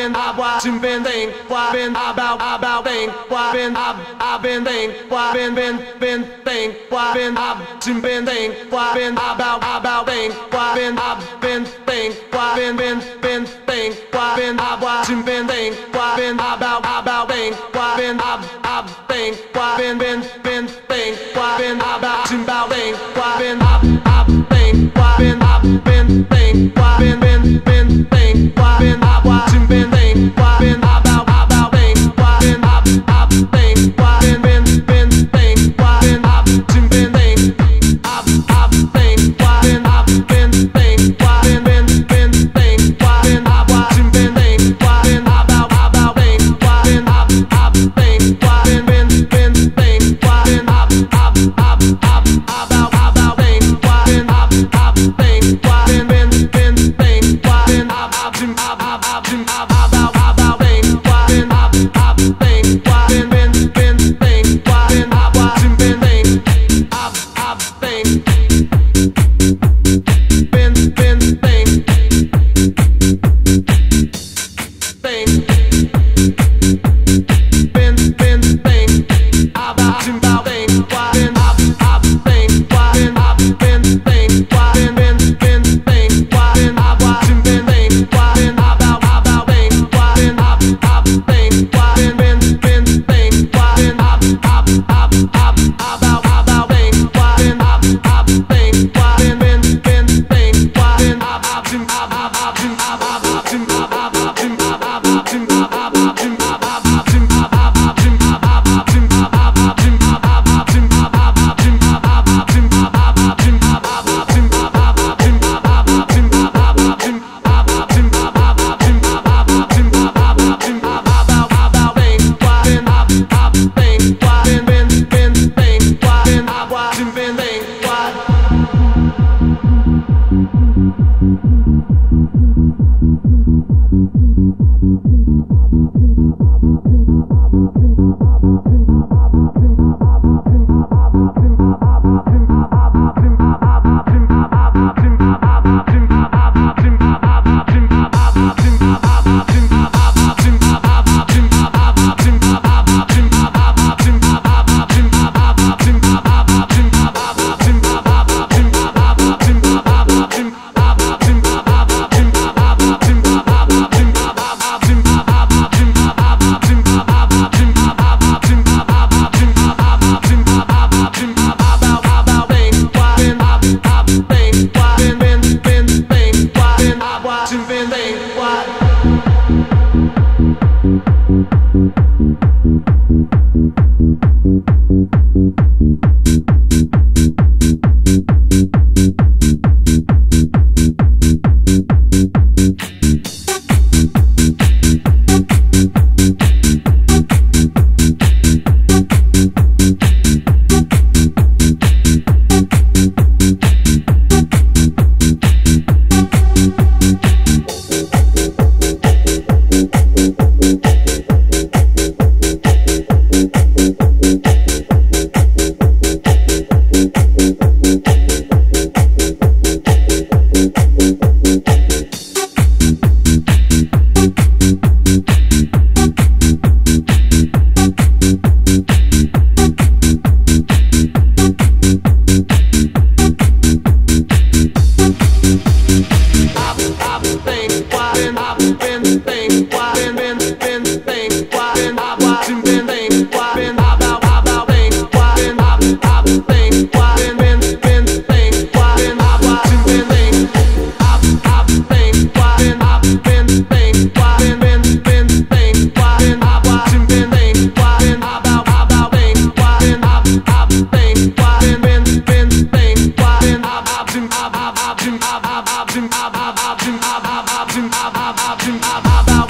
been I watching been think why been about about think why been I I've been think why been been been think why been I've been think why been about about think why been I've been think why been been been think why been I've been think I'll do, I'll, I'll. How about